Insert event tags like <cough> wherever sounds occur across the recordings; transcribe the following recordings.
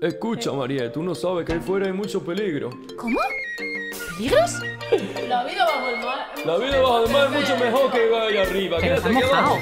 Escucha, María, tú no sabes que ahí fuera hay mucho peligro. ¿Cómo? ¿Peligros? La vida bajo el mar. La vida bajo el mar es mucho mejor que allá arriba. Pero Quédate abajo.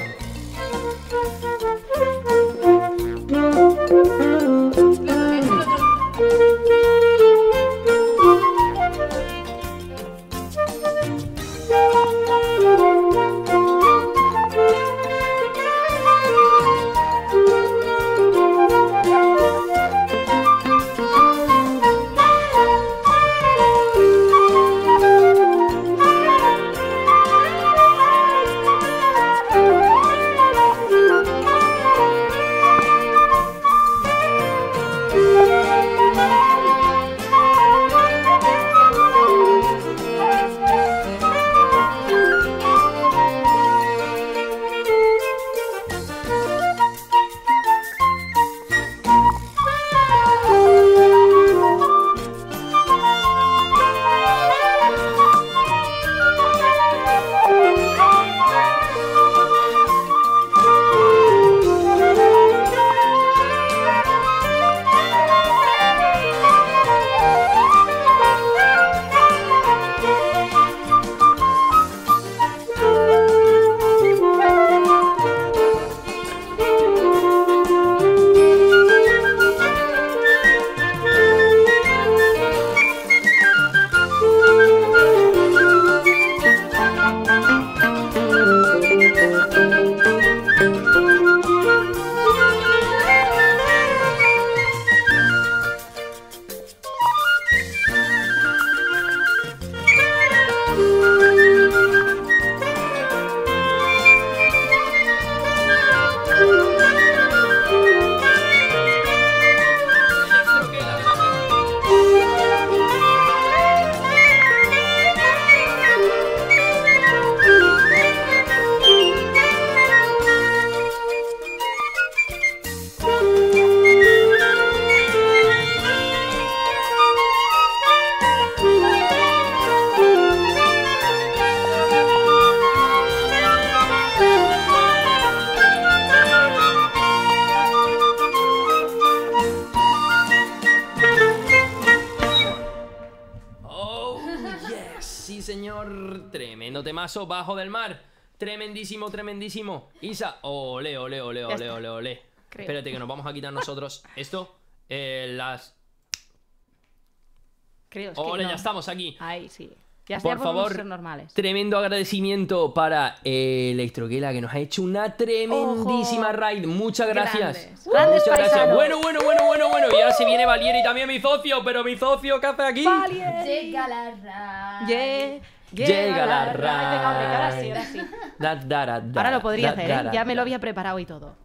Sí, señor. Tremendo temazo bajo del mar. Tremendísimo, tremendísimo. Isa, ole, ole, ole, ole, ole, ole. Espérate que nos vamos a quitar nosotros <laughs> esto. Eh, las... Creo es que Ole, no. ya estamos aquí. Ahí sí. Ya, Por favor, ser normales. Tremendo agradecimiento para eh, Electroquela que nos ha hecho una tremendísima Ojo. raid. Muchas gracias. Grandes. Grandes Muchas gracias. Bueno, bueno, bueno, bueno, bueno. Y ahora se viene Valieri también mi socio, pero mi socio, ¿qué hace aquí? Llega la raid. Ye- Llega la raid. Ahora sí, ahora sí. Ahora lo podría da, hacer, da, ¿eh? da, Ya me lo había preparado y todo.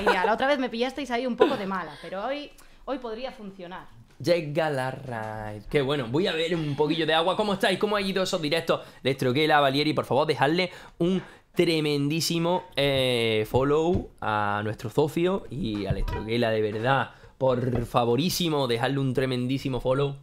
Y ya, la otra vez me pillasteis ahí un poco de mala, pero hoy, hoy podría funcionar. Llega la raid. Qué bueno, voy a ver un poquillo de agua. ¿Cómo estáis? ¿Cómo ha ido esos directos? Electroquela, Valieri, por favor, dejadle un tremendísimo eh, follow a nuestro socio y a Electroquela, de verdad. Por favorísimo, dejadle un tremendísimo follow.